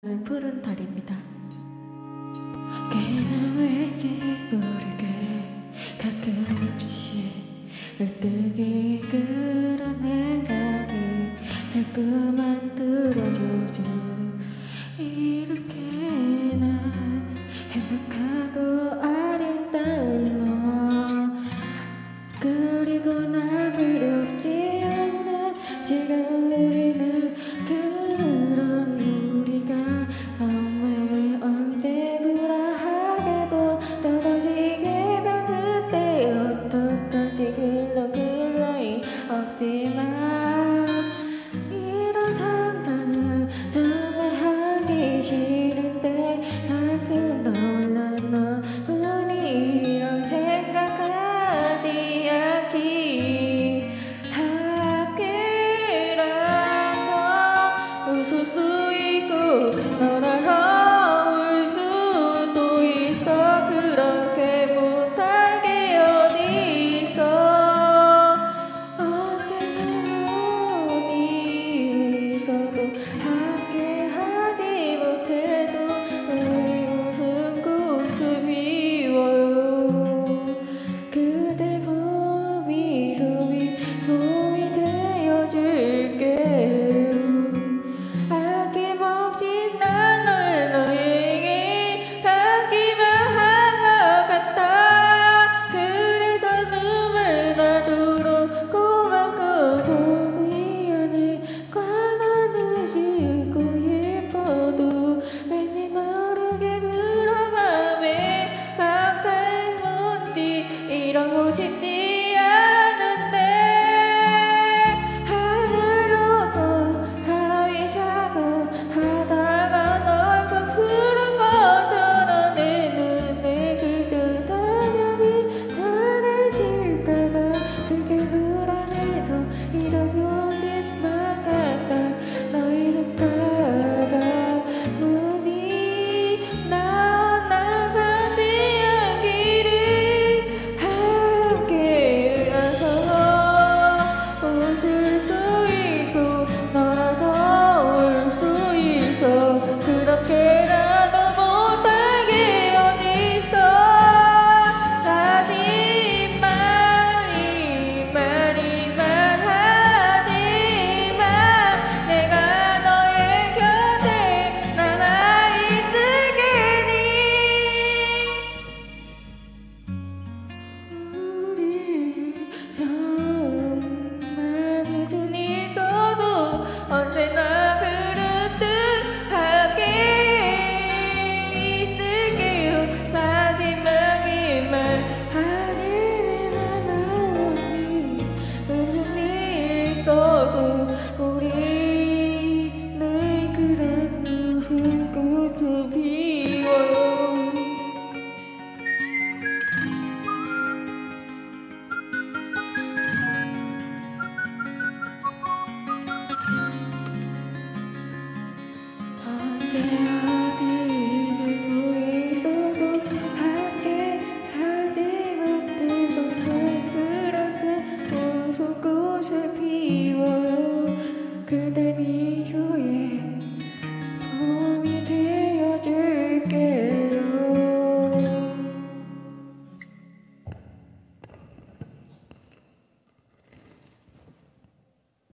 푸른 달입니다. 걔는 왠지 모르게. 가끔씩 으뜨게 그런 생각이 자꾸만 들어줘줘 이렇게 나 행복하고 아름다운 너. 그리고 나 끝까지 길러길 나이 없지만 이런 상상을 정말 하기 싫은데 단순 놀란 너뿐이 이런 생각하지 않기 학교라서 웃을 수 있고 너랑 이런 모집들 still